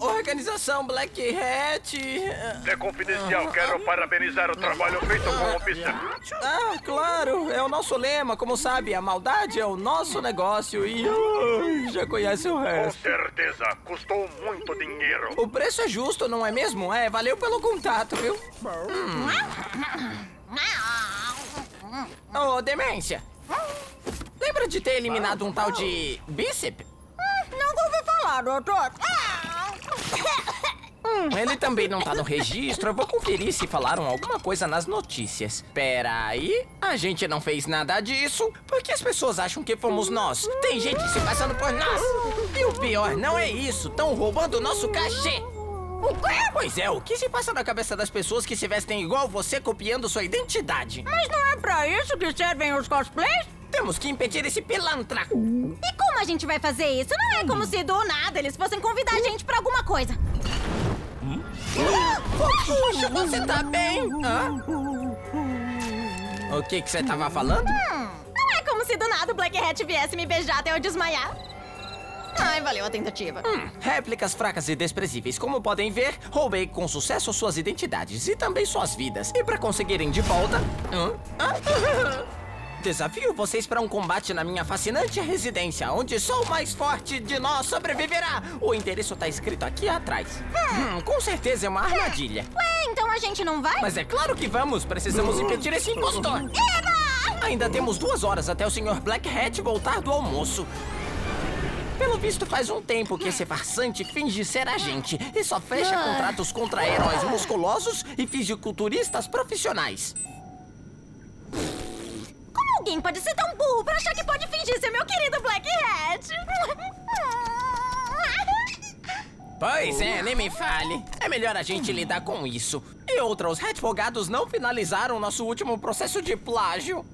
Organização Black Hat. É confidencial. Quero parabenizar o trabalho feito com o Mr. Ah, claro, é o nosso lema. Como sabe, a maldade é o nosso negócio e já conhece o Com resto. certeza. Custou muito dinheiro. O preço é justo, não é mesmo? É, valeu pelo contato, viu? Hum. Ô, Demência. Lembra de ter eliminado um tal de Bicep? Doutor. Hum, ele também não tá no registro. Eu vou conferir se falaram alguma coisa nas notícias. Pera aí, a gente não fez nada disso. Por que as pessoas acham que fomos nós? Tem gente se passando por nós. E o pior não é isso. Estão roubando o nosso cachê. O quê? Pois é, o que se passa na cabeça das pessoas que se vestem igual você copiando sua identidade? Mas não é pra isso que servem os cosplays? Temos que impedir esse pilantra. E como a gente vai fazer isso? Não é como se do nada eles fossem convidar a gente pra alguma coisa. Puxa, você tá bem? Hã? O que que você tava falando? Não é como se do nada o Black Hat viesse me beijar até eu desmaiar. Ai, valeu a tentativa. Hum, réplicas fracas e desprezíveis. Como podem ver, roubei com sucesso suas identidades e também suas vidas. E para conseguirem de volta. Hã? Ah, Desafio vocês para um combate na minha fascinante residência, onde só o mais forte de nós sobreviverá. O endereço tá escrito aqui atrás. Hum, com certeza é uma armadilha. Ué, então a gente não vai? Mas é claro que vamos. Precisamos impedir esse impostor. Eba! Ainda temos duas horas até o Sr. Black Hat voltar do almoço. Pelo visto, faz um tempo que esse farsante finge ser agente e só fecha contratos contra heróis musculosos e fisiculturistas profissionais. Pode ser tão burro pra achar que pode fingir ser meu querido Black Hat? Pois é, nem me fale. É melhor a gente lidar com isso. E outra, os advogados não finalizaram nosso último processo de plágio.